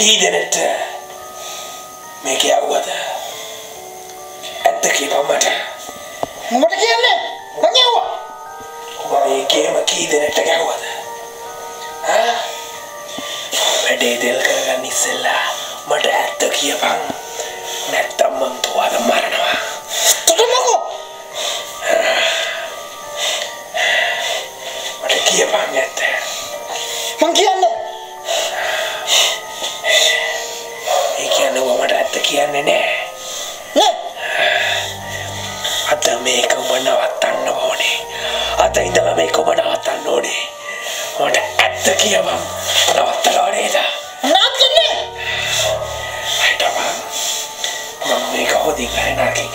කී දෙනෙක්ට මේක යවුවද ඇත්ත කියපන් මට කියන්නේ මං යවුවා. ඔබ මේ ගේම කී දෙනෙක්ට ගැහුවද ඈ? වැඩේ දෙල් කරගන්න ඉස්සෙල්ලා මට ඇත්ත කියපන් නැත්තම් මං තුවාල මරනවා තොටමකෝ. මට කියපන් ඇත්ත මං කියන්නේ. කියන්නේ නෑ. අද මේක ඔබ නවත්තන්න ඕනේ. අද ඉඳලා මේක ඔබ නවත්තන්න ඕනේ. මට ඇත්ත කියපන් නවත්තනවා නේද? නාත්තන්නේ. හිටපන් මම මේක හොදින් හරි නරකින්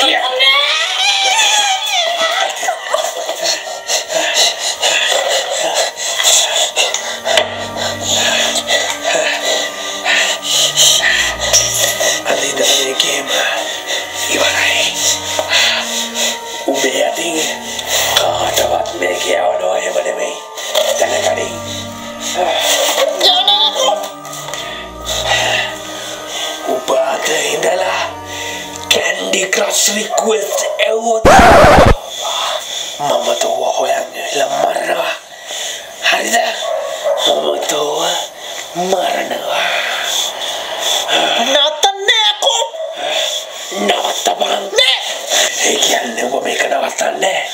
කියන්නේ කැන්ඩි ක්‍රස් රික්වෙස්ට් එව්වොත් මම තෝව හොයන්න එල මරනවා හරිද මම තෝව මරනවා නාත්තන්නේ අකෝ. නවත්තපන් නෑ. ඒ කියන්නේ ඔබ මේක නවත්තන්නේ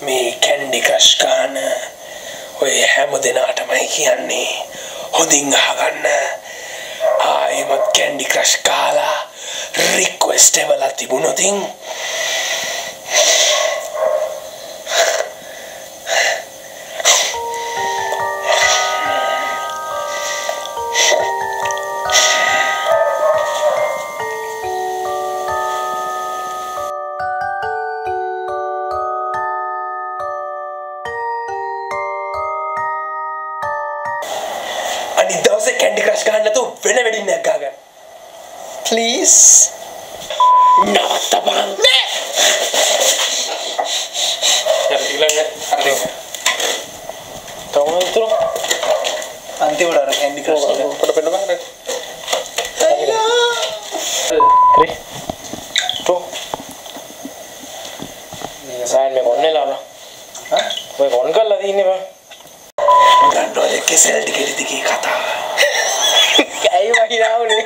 මේ කැන්ඩි ක්‍රෂ් ගාන ඔය හැම දෙනාටමයි කියන්නේ. හොඳින් අහගන්න. ආයෙමත් කැන්ඩි ක්‍රෂ් කාලා රික්වෙස්ට් එවලා තිබුණොතින් අනිත් දවසේ කැන්ඩි ක්‍රෂ් ගන්න නැතුව වෙන වෙඩින්නක් ගාගන්න ප්ලීස්. නවත්තපන් නෑ. ඊළඟ හරි. තවමතුර අන්තිමට අර කැන්ඩි ක්‍රෂ් එක. පොට මේ සයින් මේ කොන්නේ ලාලා ඔය කොන් කරලා තින්නේ බා දන්නවද කෙසෙල් ටිකෙඩි දෙකේ කතාව ඇයි වහිනාවනේ